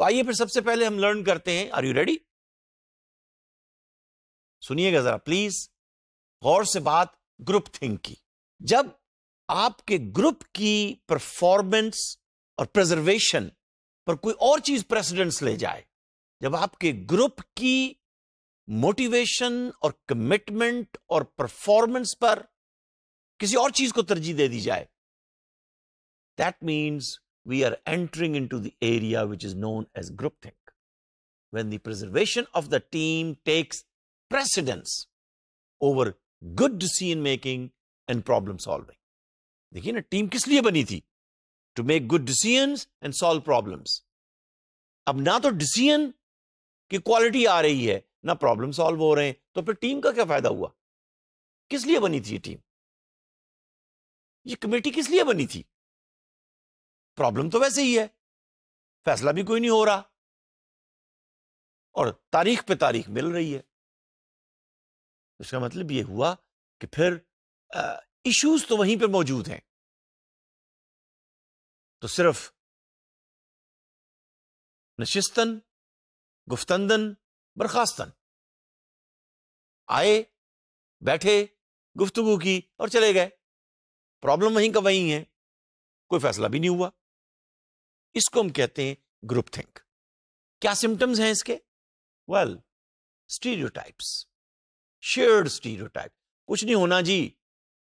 तो आइए फिर सबसे पहले हम लर्न करते हैं। आर यू रेडी सुनिएगा जरा प्लीज़ गौर से बात ग्रुप थिंक की जब आपके ग्रुप की परफॉर्मेंस और प्रिजर्वेशन पर कोई और चीज़ प्रेसिडेंस ले जाए, जब आपके ग्रुप की मोटिवेशन और कमिटमेंट और परफॉर्मेंस पर किसी और चीज़ को तरजीह दे दी जाए that means we are entering into the area which is known as groupthink when the preservation of the team takes precedence over good decision making and problem solving देखिए ना टीम किस लिए बनी थी? To make good decision and solve problems अब ना तो decision की क्वालिटी आ रही है, ना प्रॉब्लम सॉल्व हो रहे हैं तो फिर टीम का क्या फ़ायदा हुआ? किस लिए बनी थी ये टीम ये कमेटी किस लिए बनी थी? प्रॉब्लम तो वैसे ही है। फैसला भी कोई नहीं हो रहा। और तारीख पे तारीख मिल रही है। इसका मतलब ये हुआ कि फिर इश्यूज़ तो वहीं पर मौजूद हैं। तो सिर्फ़ नशिस्तन, गुफ्तंदन, बर्खास्तन। आए, बैठे, गुफ्तगु की और चले गए। प्रॉब्लम वहीं का वहीं है। कोई फैसला भी नहीं हुआ। इसको हम कहते हैं ग्रुप थिंक क्या सिम्टम्स हैं इसके? वेल स्टीरियोटाइप्स शेयर्ड स्टीरियोटाइप कुछ नहीं होना जी।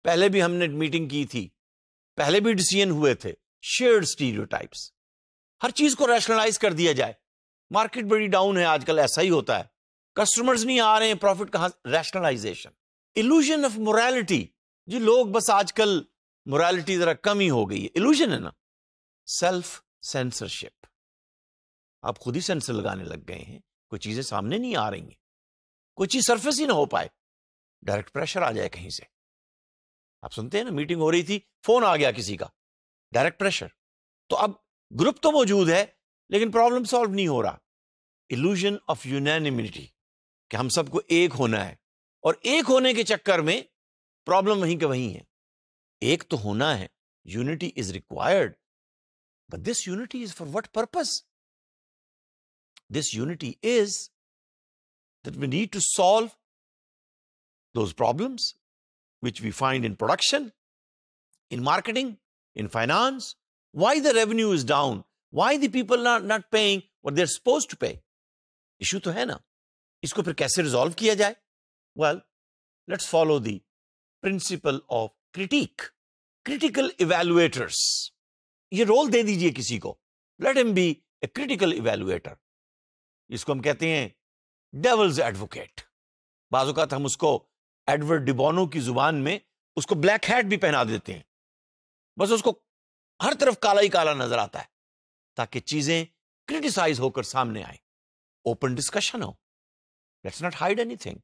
पहले भी हमने मीटिंग की थी। पहले भी डिसीज़न हुए थे। शेयर्ड स्टीरियोटाइप्स हर चीज़ को रैशनलाइज कर दिया जाए। मार्केट बड़ी डाउन है, आजकल ऐसा ही होता है। कस्टमर्स नहीं आ रहे हैं प्रॉफिट कहाँ रैशनलाइजेशन इल्यूजन ऑफ़ मोरालिटी जी, लोग बस आजकल मोरालिटी जरा कम ही हो गई है। इल्यूजन है ना। सेल्फ सेंसरशिप आप खुद ही सेंसर लगाने लग गए हैं। कोई चीज़ें सामने नहीं आ रही हैं। कोई चीज़ सरफेस ही ना हो पाए। डायरेक्ट प्रेशर आ जाए कहीं से। आप सुनते हैं ना मीटिंग हो रही थी फ़ोन आ गया किसी का। डायरेक्ट प्रेशर तो अब ग्रुप तो मौजूद है, लेकिन प्रॉब्लम सॉल्व नहीं हो रहा। इल्यूजन ऑफ़ यूनैनिमिटी कि हम सबको एक होना है। और एक होने के चक्कर में प्रॉब्लम वहीं के वहीं है। एक तो होना है। Unity is required But this unity is for what purpose this unity is that we need to solve those problems which we find in production, in marketing, in finance, why the revenue is down, why the people are not paying what they're supposed to pay. Issue तो है ना इसको फिर कैसे resolve किया जाए well let's follow the principle of critic critical evaluators ये role दे दीजिए किसी को। Let me be a critical evaluator इसको हम कहते हैं डेवल्स एडवोकेट बाजुकात हम उसको एडवर्ड डिबोनो की ज़ुबान में उसको ब्लैक हैट भी पहना देते हैं। बस उसको हर तरफ़ काला ही काला नज़र आता है, ताकि चीज़ें क्रिटिसाइज होकर सामने आए। ओपन डिस्कशन हो। Let's not hide anything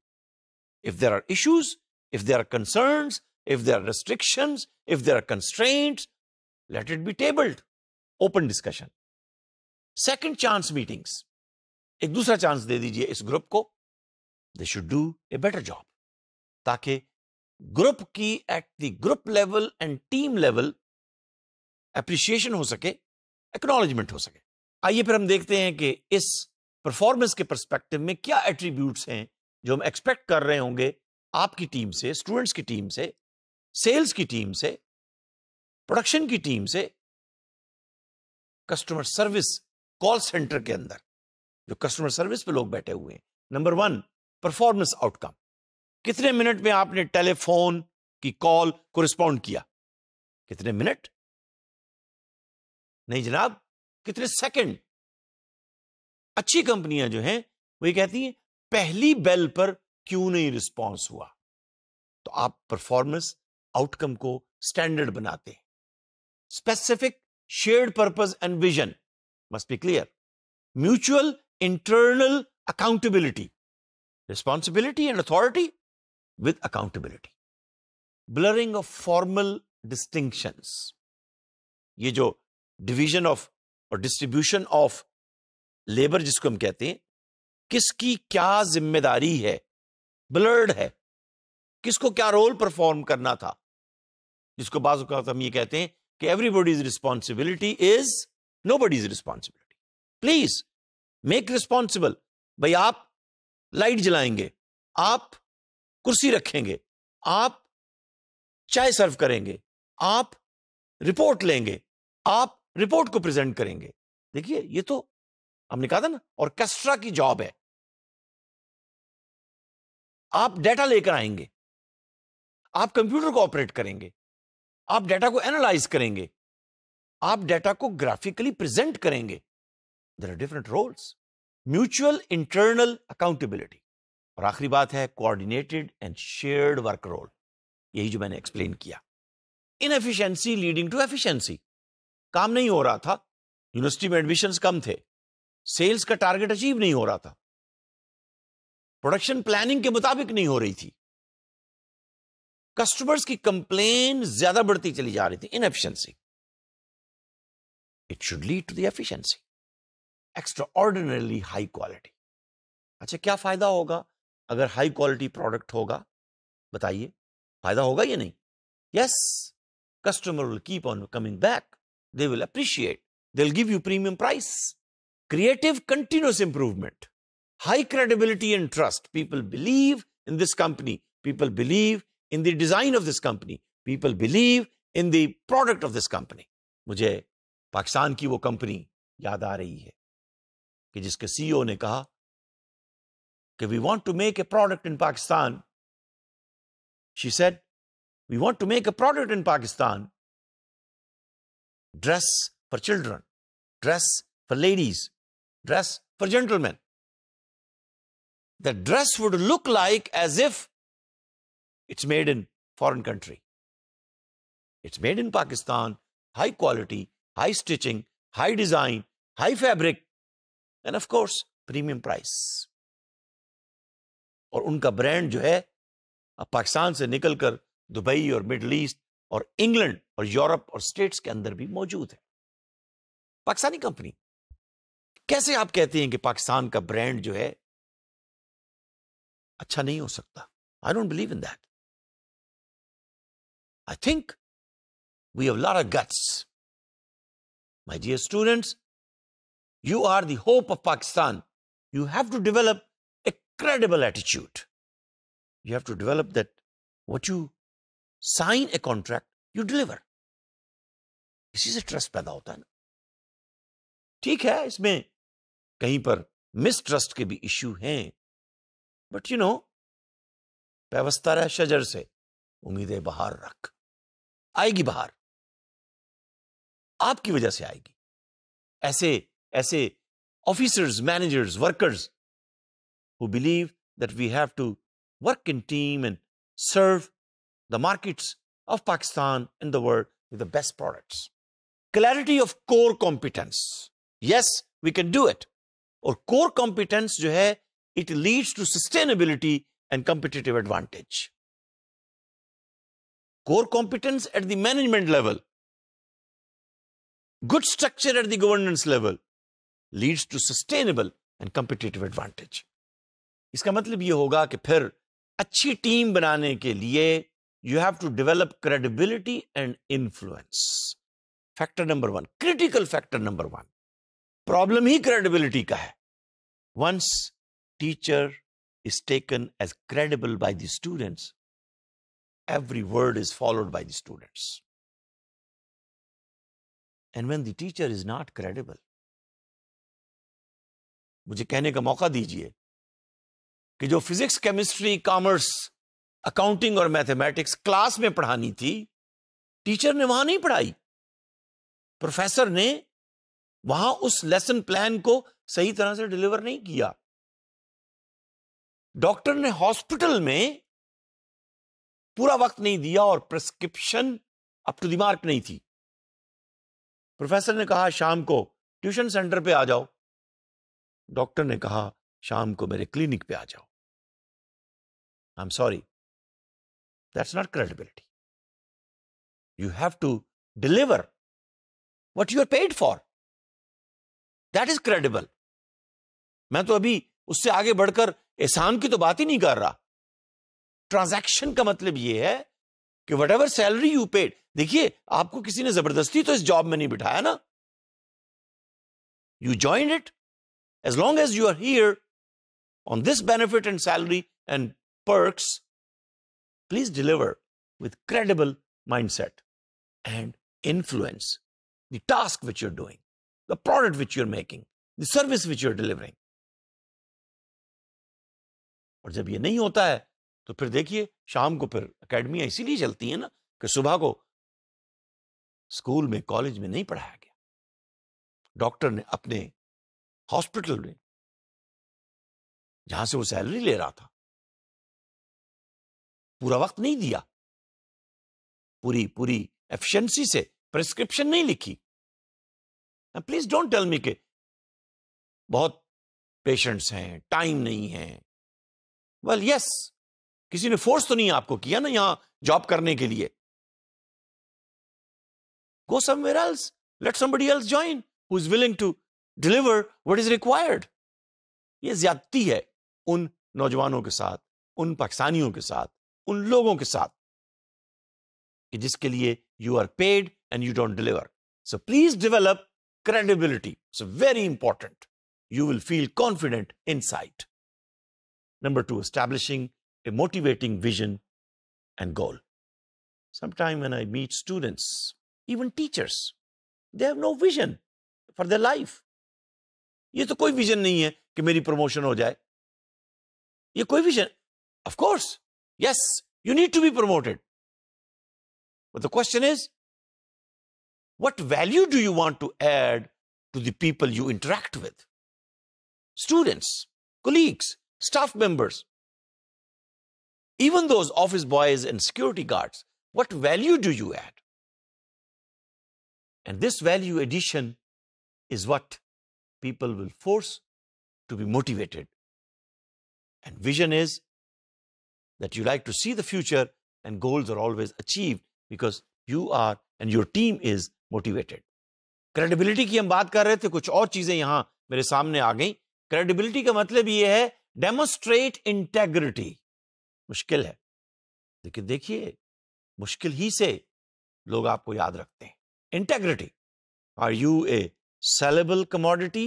if there are issues if there are concern if there are restriction if there are constraint let it be tabled open discussion second chance meetings एक दूसरा chance दे दीजिए इस group को। They should do a better job ताकि group की at the group level and team level appreciation हो सके एक्नॉलेजमेंट हो सके। आइए फिर हम देखते हैं कि इस परफॉर्मेंस के परस्पेक्टिव में क्या एट्रीब्यूट्स हैं जो हम एक्सपेक्ट कर रहे होंगे आपकी टीम से स्टूडेंट्स की टीम से सेल्स की टीम से प्रोडक्शन की टीम से कस्टमर सर्विस कॉल सेंटर के अंदर, जो कस्टमर सर्विस पे लोग बैठे हुए हैं। नंबर वन परफॉर्मेंस आउटकम कितने मिनट में आपने टेलीफोन की कॉल को रिस्पॉन्ड किया? कितने मिनट? नहीं जनाब, कितने सेकंड अच्छी कंपनियाँ जो हैं, वो ये कहती हैं, पहली बेल पर क्यों नहीं रिस्पॉन्स हुआ? तो आप परफॉर्मेंस आउटकम को स्टैंडर्ड बनाते हैं। Specific shared purpose and vision must be clear mutual internal accountability responsibility and authority with accountability blurring of formal distinctions ये जो डिवीज़न ऑफ़ और डिस्ट्रीब्यूशन ऑफ़ लेबर जिसको हम कहते हैं, किसकी क्या ज़िम्मेदारी है? ब्लर्ड है. किसको क्या रोल परफॉर्म करना था? जिसको बाजू हम ये कहते हैं कि everybody's responsibility is nobody's responsibility please make responsible भाई, आप लाइट जलाएँगे, आप कुर्सी रखेंगे, आप चाय सर्व करेंगे, आप रिपोर्ट लेंगे, आप रिपोर्ट को प्रेजेंट करेंगे। देखिए, ये तो हमने कहा था ना ऑर्केस्ट्रा की जॉब है। आप डेटा लेकर आएँगे, आप कंप्यूटर को ऑपरेट करेंगे आप डेटा को एनालाइज करेंगे। आप डेटा को ग्राफिकली प्रेजेंट करेंगे। There are different roles mutual internal accountability और आखिरी बात है coordinated and shared work role यही जो मैंने एक्सप्लेन किया। इनएफिशिएंसी लीडिंग टू एफिशिएंसी काम नहीं हो रहा था। यूनिवर्सिटी में एडमिशंस कम थे। सेल्स का टारगेट अचीव नहीं हो रहा था। प्रोडक्शन प्लानिंग के मुताबिक नहीं हो रही थी। कस्टमर्स की कंप्लेन ज़्यादा बढ़ती चली जा रही थी inefficiency it should lead to the efficiency extraordinarily high quality अच्छा क्या फ़ायदा होगा? अगर हाई क्वालिटी प्रोडक्ट होगा, बताइए, फ़ायदा होगा या नहीं? Yes customer will keep on coming back they will appreciate they will give you premium price creative continuous improvement. High credibility and trust. People believe in this company. People believe in the design of this company. People believe in the product of this company. मुझे पाकिस्तान की वो company याद आ रही है कि जिसके CEO ने कहा कि we want to make a product in Pakistan she said we want to make a product in Pakistan dress for children dress for ladies dress for gentleman the dress would look like as if it's made in foreign country. It's made in pakistan. High quality, high stitching, high design, high fabric, and of course, premium price. और उनका brand जो है अब पाकिस्तान से निकलकर Dubai और Middle East और England और यूरोप और स्टेट्स के अंदर भी मौजूद है। पाकिस्तानी कंपनी। कैसे आप कहते हैं कि पाकिस्तान का ब्रांड जो है अच्छा नहीं हो सकता? I don't believe in that I think we have lot of guts my dear students you are the hope of Pakistan. You have to develop a credible attitude. You have to develop that what you sign a contract, you deliver. इसी से trust पैदा होता है ना ठीक है इसमें कहीं पर मिसट्रस्ट के भी इश्यू हैं बट यू नो व्यवस्था रह शजर से उम्मीदें बाहर रख आएगी बाहर आपकी वजह से आएगी ऐसे ऐसे officers managers workers who believe that we have to work in team and serve the markets of Pakistan and the world with the best products. Clarity of core competence. Yes, we can do it. और core competence जो है it leads to sustainability and competitive advantage. Core competence at the management level, good structure at the governance level leads to sustainable and competitive advantage. इसका मतलब ये होगा कि फिर अच्छी टीम बनाने के लिए you have to develop credibility and influence factor number one critical factor number one problem he credibility का है once teacher is taken as credible by the students, every word is followed by the students. And when the teacher is not credible, मुझे कहने का मौका दीजिए कि जो physics chemistry commerce accounting और मैथमेटिक्स क्लास में पढ़ानी थी टीचर ने वहाँ नहीं पढ़ाई प्रोफेसर ने वहाँ उस लेसन प्लान को सही तरह से डिलीवर नहीं किया डॉक्टर ने हॉस्पिटल में पूरा वक्त नहीं दिया और prescription up to the mark नहीं थी। प्रोफेसर ने कहा, शाम को ट्यूशन सेंटर पे आ जाओ। डॉक्टर ने कहा, शाम को मेरे क्लिनिक पे आ जाओ। I am sorry that's not credibility you have to deliver what you are paid for that is credible मैं तो अभी उससे आगे बढ़कर एहसान की तो बात ही नहीं कर रहा। ट्रांजैक्शन का मतलब यह है कि whatever salary you paid देखिए, आपको किसी ने ज़बरदस्ती तो इस जॉब में नहीं बिठाया ना। You join it as long as you are here on this benefit and salary and perks please deliver with credible mindset and influence the task which you're doing the product which you're making the service which you're delivering और जब ये नहीं होता है तो फिर देखिए, शाम को फिर अकेडमियाँ इसीलिए चलती हैं ना कि सुबह को स्कूल में, कॉलेज में नहीं पढ़ाया गया। डॉक्टर ने अपने हॉस्पिटल में जहाँ से वो सैलरी ले रहा था पूरा वक्त नहीं दिया। पूरी पूरी एफिशिएंसी से प्रिस्क्रिप्शन नहीं लिखी। प्लीज़ डोंट टेल मी के बहुत पेशेंट्स हैं, टाइम नहीं है। Well, yes. किसी ने फोर्स तो नहीं आपको किया ना यहाँ जॉब करने के लिए। Go somewhere else let somebody else join who is willing to deliver what is required ये ज्यादती है उन नौजवानों के साथ, उन पाकिस्तानियों के साथ, उन लोगों के साथ कि जिसके लिए you are paid and you don't deliver so please develop credibility. Very important you will feel confident in inside. Number two establishing a motivating vision and goal. Sometime when I meet students, even teachers, they have no vision for their life. ये तो कोई vision नहीं है कि मेरी promotion हो जाए ये कोई vision of course yes you need to be promoted but the question is what value do you want to add to the people you interact with students colleagues staff members even those office boys and security guards, what value do you add? And this value addition is what people will force to be motivated. And vision is that you like to see the future and goals are always achieved because you are and your team is motivated. Credibility की हम बात कर रहे थे कुछ और चीजें यहां मेरे सामने आ गई क्रेडिबिलिटी का मतलब यह है डेमोस्ट्रेट इंटेग्रिटी मुश्किल है। लेकिन देखिए मुश्किल ही से लोग आपको याद रखते हैं। Integrity are you a saleable commodity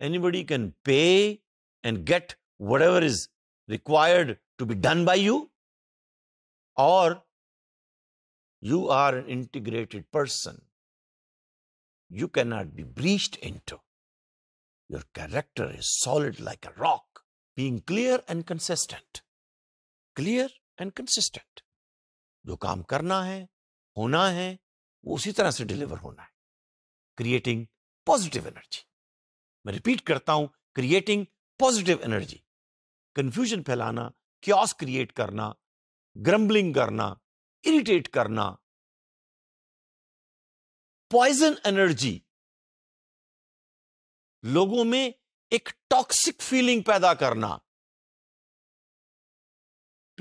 anybody can pay and get whatever is required to be done by you or you are an integrated person you cannot be breached into. Your character is solid like a rock, being clear and consistent. Clear and consistent. जो काम करना है, होना है, वो उसी तरह से डिलीवर होना है। Creating positive energy. मैं रिपीट करता हूँ, क्रिएटिंग पॉजिटिव एनर्जी। कंफ्यूजन फैलाना, क्योस क्रिएट करना, ग्रम्बलिंग करना, इरिटेट करना। Poison energy. लोगों में एक टॉक्सिक फीलिंग पैदा करना।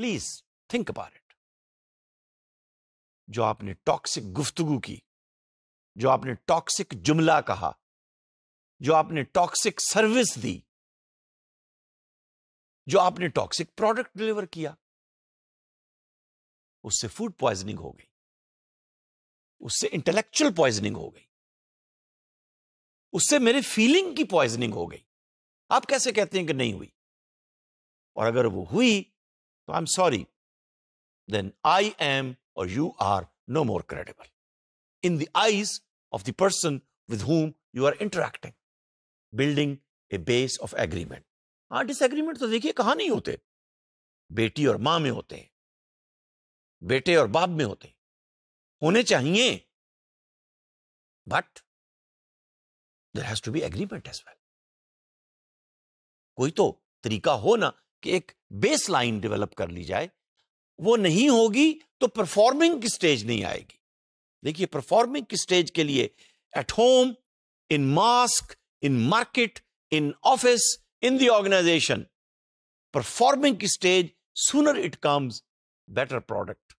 Please think about it. जो आपने टॉक्सिक गुफ्तगु की, जो आपने टॉक्सिक जुमला कहा, जो आपने टॉक्सिक सर्विस दी, जो आपने टॉक्सिक प्रोडक्ट डिलीवर किया, उससे फ़ूड पॉइजनिंग हो गई, उससे इंटेलेक्चुअल पॉइजनिंग हो गई, उससे मेरे फीलिंग की पॉइजनिंग हो गई। आप कैसे कहते हैं कि नहीं हुई? और अगर वो हुई So I'm sorry, then I am or you are no more credible in the eyes of the person with whom you are interacting, building a base of agreement. हाँ डिसएग्रीमेंट तो देखिए कहाँ नहीं होते बेटी और माँ में होते हैं बेटे और बाप में होते हैं होने चाहिए but there has to be agreement as well कोई तो तरीका हो ना कि एक बेस लाइन डेवलप कर ली जाए, वो नहीं होगी तो परफॉर्मिंग की स्टेज नहीं आएगी। देखिए परफॉर्मिंग की स्टेज के लिए at home in mask in market in office in the organisation performing की stage sooner it comes better product